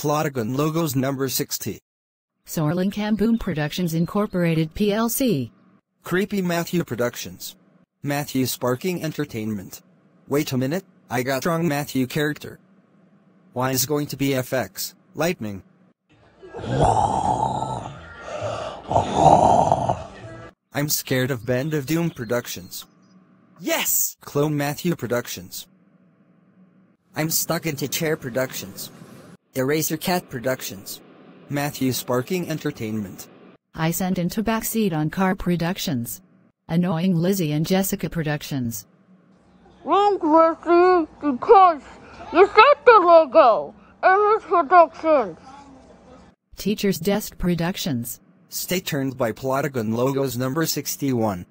Plotagon Logos number 60. Sorlin Boom Productions Incorporated PLC. Creepy Matthew Productions. Matthew Sparking Entertainment. Wait a minute, I got wrong Matthew character. Why is going to be FX, Lightning? I'm scared of Band of Doom Productions. Yes! Clone Matthew Productions. I'm stuck into Chair Productions. Erasercat Productions. Matthew Sparking Entertainment. I sent into Backseat on Car Productions. Annoying Lizzie and Jessica Productions. Wrong, Lizzie, because you set the logo. Emma's Productions. Teacher's Desk Productions. Stay tuned by Plotagon Logos number 61.